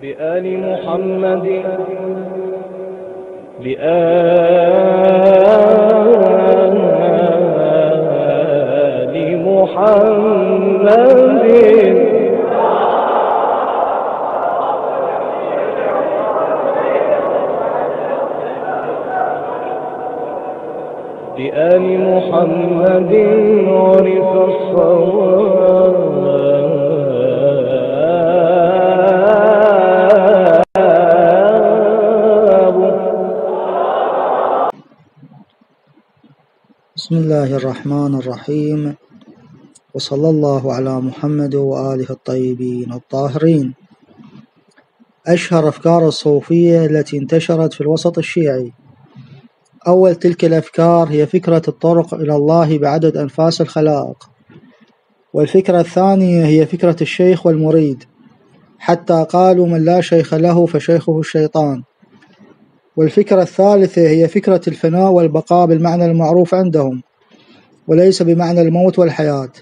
بآل محمد بآل محمد. بآل محمد عرف الصواب. بسم الله الرحمن الرحيم وصلى الله على محمد وآله الطيبين الطاهرين أشهر أفكار الصوفية التي انتشرت في الوسط الشيعي أول تلك الأفكار هي فكرة الطرق إلى الله بعدد أنفاس الخلائق والفكرة الثانية هي فكرة الشيخ والمريد حتى قالوا من لا شيخ له فشيخه الشيطان والفكرة الثالثة هي فكرة الفناء والبقاء بالمعنى المعروف عندهم وليس بمعنى الموت والحياة.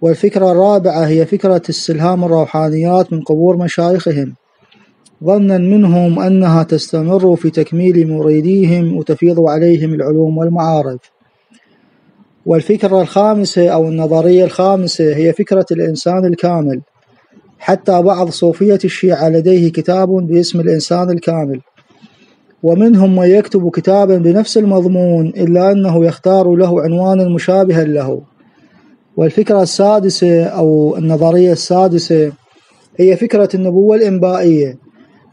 والفكرة الرابعة هي فكرة استلهام الروحانيات من قبور مشايخهم. ظنا منهم أنها تستمر في تكميل مريديهم وتفيض عليهم العلوم والمعارف. والفكرة الخامسة أو النظرية الخامسة هي فكرة الإنسان الكامل. حتى بعض صوفية الشيعة لديه كتاب باسم الإنسان الكامل. ومنهم من يكتب كتابا بنفس المضمون إلا أنه يختار له عنوانا مشابها له. والفكرة السادسة أو النظرية السادسة هي فكرة النبوة الإنبائية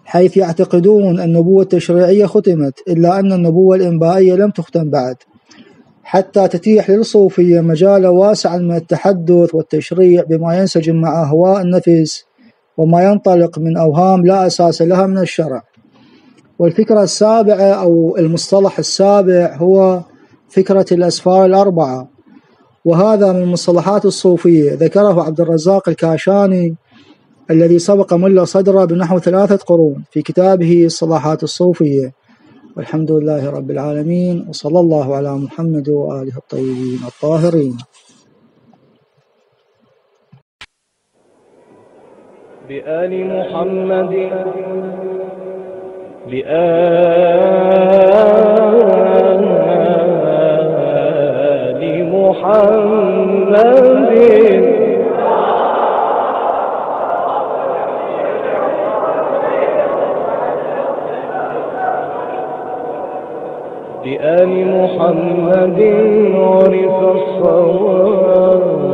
حيث يعتقدون النبوة التشريعية ختمت إلا أن النبوة الإنبائية لم تختم بعد. حتى تتيح للصوفية مجالا واسعا من التحدث والتشريع بما ينسجم مع أهواء النفس وما ينطلق من أوهام لا أساس لها من الشرع. والفكرة السابعة أو المصطلح السابع هو فكرة الأسفار الأربعة وهذا من مصطلحات الصوفية. ذكره عبد الرزاق الكاشاني الذي سبق ملا صدره بنحو ثلاثة قرون في كتابه الصلاحات الصوفية. والحمد لله رب العالمين وصلى الله على محمد وآله الطيبين الطاهرين. بآل محمد. بآل محمد بآل محمد عرف الصواب.